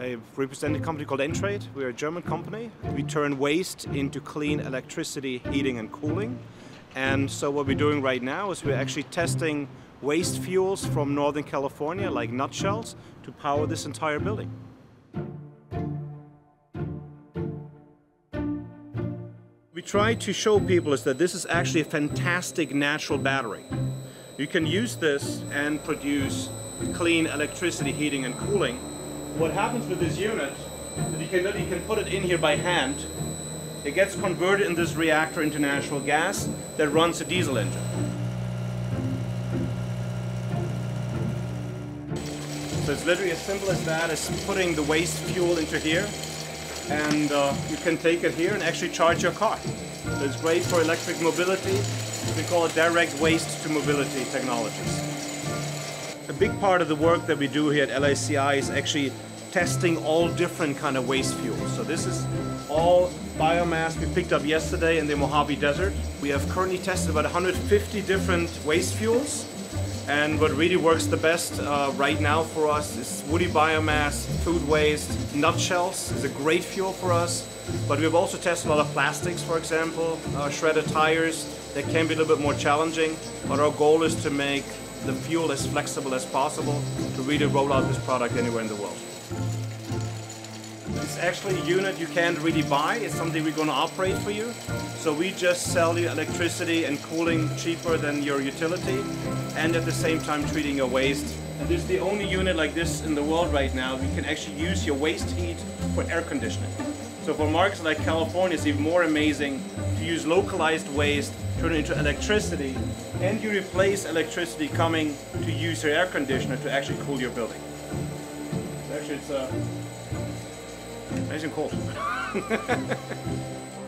I represent a company called Entrade. We're a German company. We turn waste into clean electricity, heating and cooling. And so what we're doing right now is we're actually testing waste fuels from Northern California, like nutshells, to power this entire building. We try to show people is that this is actually a fantastic natural battery. You can use this and produce clean electricity, heating and cooling. What happens with this unit, that you can, you can put it in here by hand. It gets converted in this reactor into natural gas that runs a diesel engine. So it's literally as simple as that, as putting the waste fuel into here and uh, you can take it here and actually charge your car. It's great for electric mobility. We call it direct waste to mobility technologies. A big part of the work that we do here at LACI is actually testing all different kind of waste fuels. So this is all biomass we picked up yesterday in the Mojave Desert. We have currently tested about 150 different waste fuels and what really works the best uh, right now for us is woody biomass, food waste, nutshells is a great fuel for us. But we've also tested a lot of plastics, for example, uh, shredded tires that can be a little bit more challenging. But our goal is to make the fuel as flexible as possible to really roll out this product anywhere in the world. It's actually a unit you can't really buy. It's something we're going to operate for you. So we just sell you electricity and cooling cheaper than your utility and at the same time treating your waste. And this is the only unit like this in the world right now. We can actually use your waste heat for air conditioning. So for markets like California, it's even more amazing to use localized waste, turn it into electricity, and you replace electricity coming to use your air conditioner to actually cool your building. Actually, it's uh, nice and cold.